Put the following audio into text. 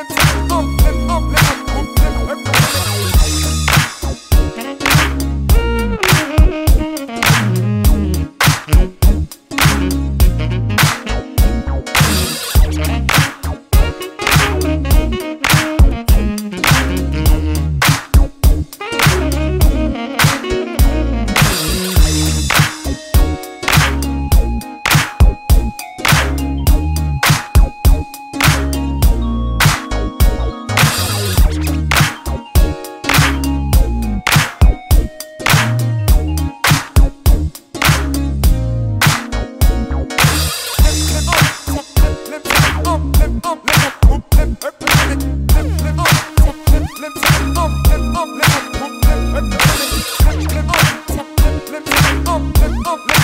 me perdón up.